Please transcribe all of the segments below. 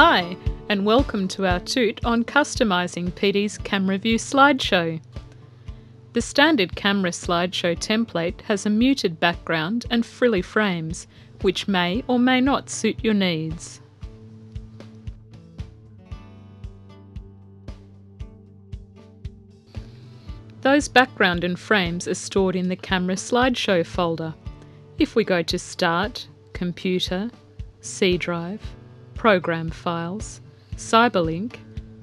Hi, and welcome to our toot on customising PD's Camera View slideshow. The standard camera slideshow template has a muted background and frilly frames, which may or may not suit your needs. Those background and frames are stored in the Camera Slideshow folder. If we go to Start, Computer, C Drive, Program Files, Cyberlink,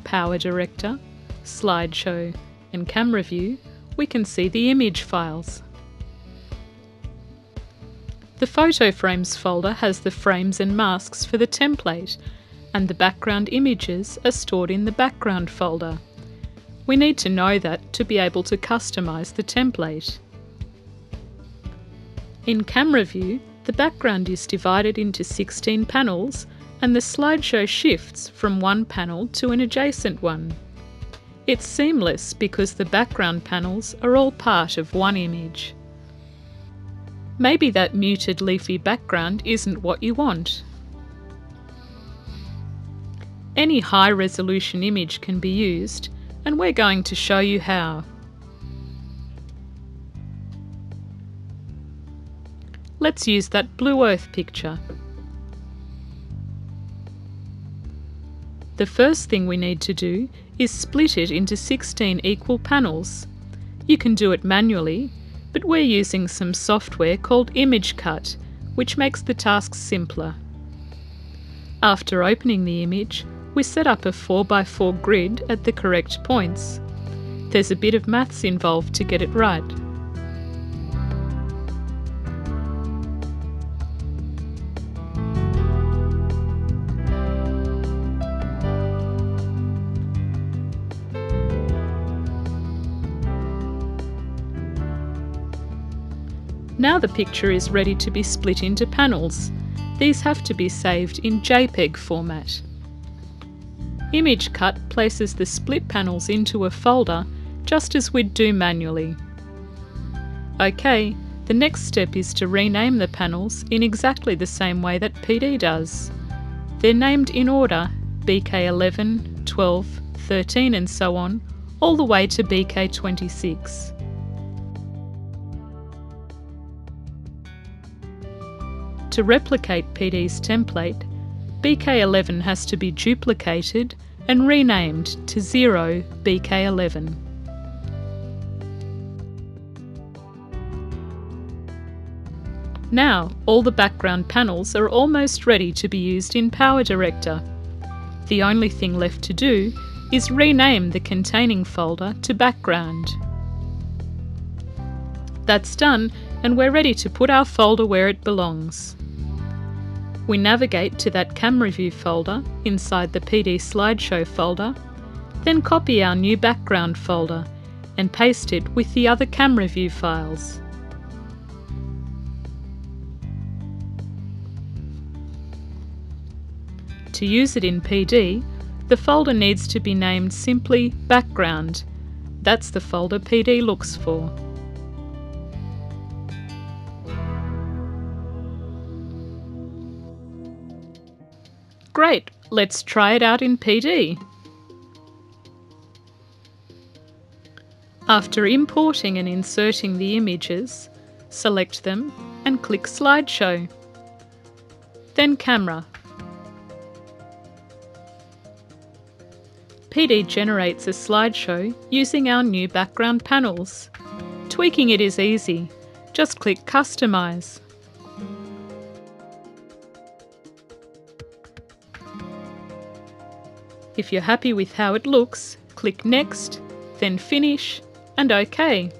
Power Director, Slideshow and Camera View, we can see the image files. The Photo Frames folder has the frames and masks for the template, and the background images are stored in the Background folder. We need to know that to be able to customise the template. In Camera View, the background is divided into 16 panels and the slideshow shifts from one panel to an adjacent one. It's seamless because the background panels are all part of one image. Maybe that muted leafy background isn't what you want. Any high resolution image can be used and we're going to show you how. Let's use that blue earth picture. The first thing we need to do is split it into 16 equal panels. You can do it manually, but we're using some software called ImageCut, which makes the task simpler. After opening the image, we set up a 4x4 grid at the correct points. There's a bit of maths involved to get it right. Now the picture is ready to be split into panels. These have to be saved in JPEG format. ImageCut places the split panels into a folder just as we'd do manually. OK, the next step is to rename the panels in exactly the same way that PD does. They're named in order BK11, 12, 13 and so on, all the way to BK26. To replicate PD's template, BK11 has to be duplicated and renamed to 0 BK11. Now, all the background panels are almost ready to be used in PowerDirector. The only thing left to do is rename the containing folder to Background. That's done and we're ready to put our folder where it belongs. We navigate to that camera view folder inside the PD slideshow folder, then copy our new background folder and paste it with the other camera view files. To use it in PD, the folder needs to be named simply Background. That's the folder PD looks for. Great, let's try it out in PD. After importing and inserting the images, select them and click Slideshow. Then Camera. PD generates a slideshow using our new background panels. Tweaking it is easy. Just click Customize. If you're happy with how it looks, click Next, then Finish, and OK.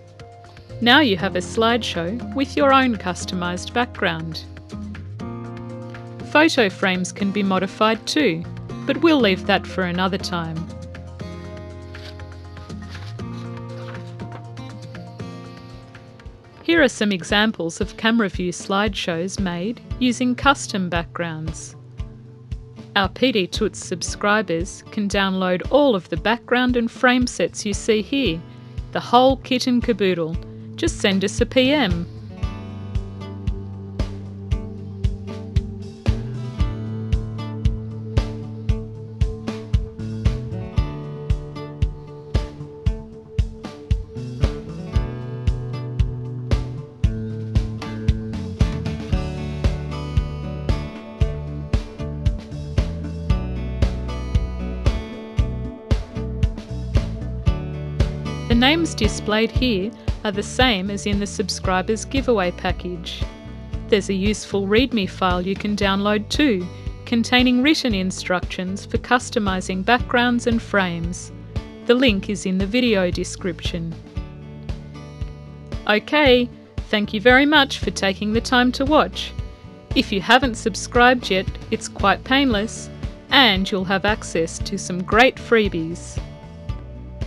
Now you have a slideshow with your own customised background. Photo frames can be modified too, but we'll leave that for another time. Here are some examples of camera view slideshows made using custom backgrounds. Our PD Toots subscribers can download all of the background and frame sets you see here, the whole kit and caboodle. Just send us a PM. The names displayed here are the same as in the subscribers giveaway package. There's a useful README file you can download too, containing written instructions for customising backgrounds and frames. The link is in the video description. Okay, thank you very much for taking the time to watch. If you haven't subscribed yet, it's quite painless, and you'll have access to some great freebies.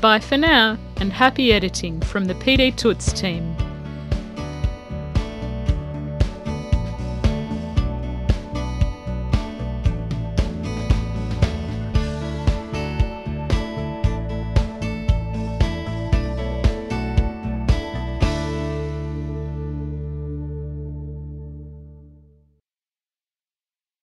Bye for now, and happy editing from the PD Toots team.